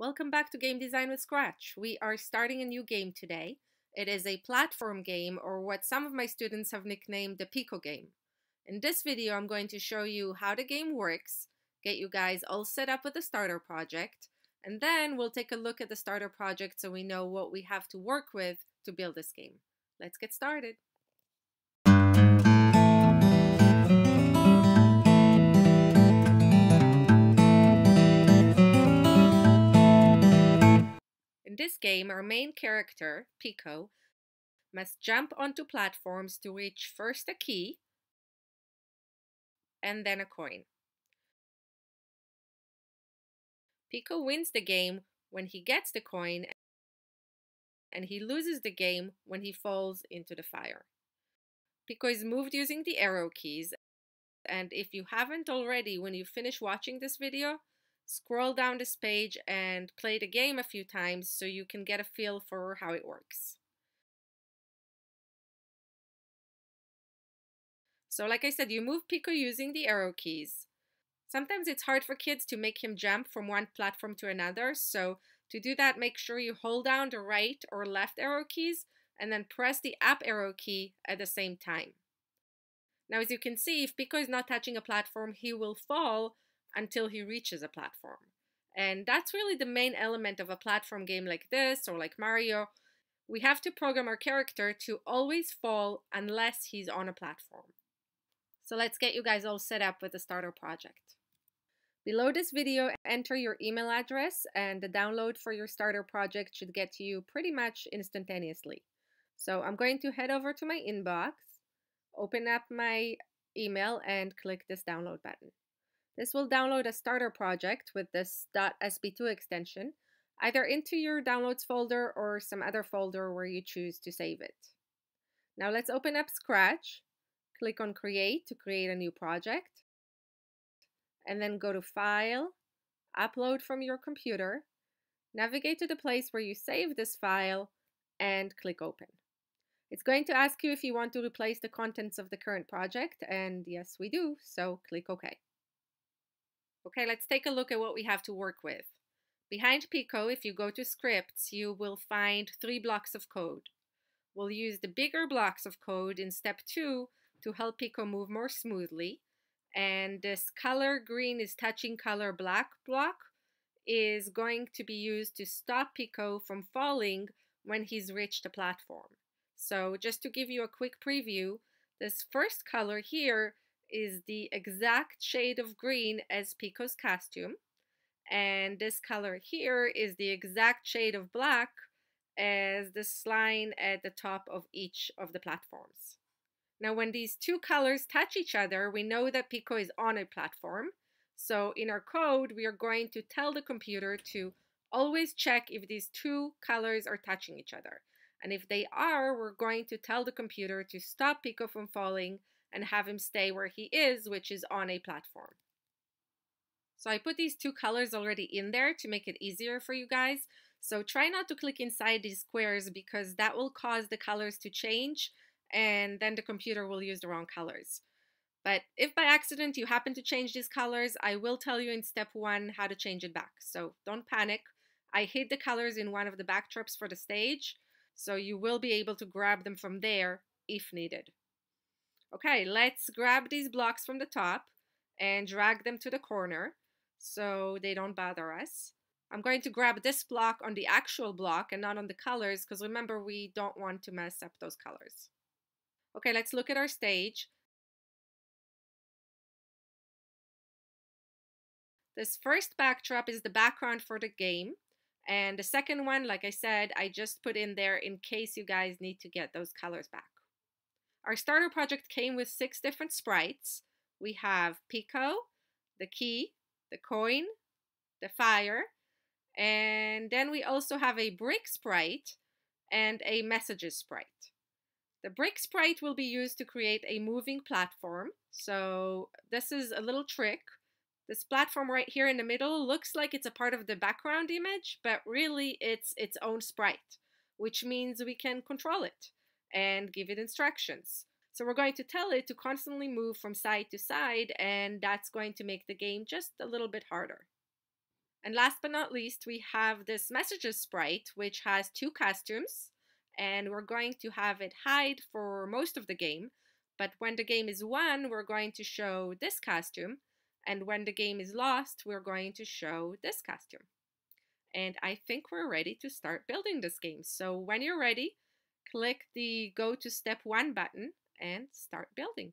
Welcome back to Game Design with Scratch. We are starting a new game today. It is a platform game or what some of my students have nicknamed the Pico game. In this video, I'm going to show you how the game works, get you guys all set up with the starter project, and then we'll take a look at the starter project so we know what we have to work with to build this game. Let's get started. This game, our main character, Pico, must jump onto platforms to reach first a key and then a coin. Pico wins the game when he gets the coin and he loses the game when he falls into the fire. Pico is moved using the arrow keys and if you haven't already when you finish watching this video, scroll down this page and play the game a few times so you can get a feel for how it works. So like I said, you move Pico using the arrow keys. Sometimes it's hard for kids to make him jump from one platform to another, so to do that, make sure you hold down the right or left arrow keys and then press the up arrow key at the same time. Now, as you can see, if Pico is not touching a platform, he will fall until he reaches a platform. And that's really the main element of a platform game like this or like Mario. We have to program our character to always fall unless he's on a platform. So let's get you guys all set up with the starter project. Below this video, enter your email address and the download for your starter project should get to you pretty much instantaneously. So I'm going to head over to my inbox, open up my email and click this download button. This will download a starter project with this .sb2 extension, either into your downloads folder or some other folder where you choose to save it. Now let's open up Scratch, click on Create to create a new project, and then go to File, Upload from your computer, navigate to the place where you save this file, and click Open. It's going to ask you if you want to replace the contents of the current project, and yes, we do, so click OK. Okay, let's take a look at what we have to work with. Behind Pico, if you go to scripts, you will find three blocks of code. We'll use the bigger blocks of code in step two to help Pico move more smoothly. And this color green is touching color black block is going to be used to stop Pico from falling when he's reached a platform. So just to give you a quick preview, this first color here is the exact shade of green as Pico's costume. And this color here is the exact shade of black as this line at the top of each of the platforms. Now when these two colors touch each other, we know that Pico is on a platform. So in our code, we are going to tell the computer to always check if these two colors are touching each other. And if they are, we're going to tell the computer to stop Pico from falling and have him stay where he is, which is on a platform. So I put these two colors already in there to make it easier for you guys. So try not to click inside these squares because that will cause the colors to change and then the computer will use the wrong colors. But if by accident you happen to change these colors, I will tell you in step one how to change it back. So don't panic. I hid the colors in one of the backdrops for the stage, so you will be able to grab them from there if needed. Okay, let's grab these blocks from the top and drag them to the corner so they don't bother us. I'm going to grab this block on the actual block and not on the colors because remember we don't want to mess up those colors. Okay, let's look at our stage. This first backdrop is the background for the game. And the second one, like I said, I just put in there in case you guys need to get those colors back. Our starter project came with six different sprites. We have Pico, the key, the coin, the fire, and then we also have a brick sprite and a messages sprite. The brick sprite will be used to create a moving platform. So this is a little trick. This platform right here in the middle looks like it's a part of the background image, but really it's its own sprite, which means we can control it and give it instructions. So we're going to tell it to constantly move from side to side and that's going to make the game just a little bit harder. And last but not least, we have this messages sprite, which has two costumes, and we're going to have it hide for most of the game. But when the game is won, we're going to show this costume, and when the game is lost, we're going to show this costume. And I think we're ready to start building this game. So when you're ready, click the go to step one button and start building.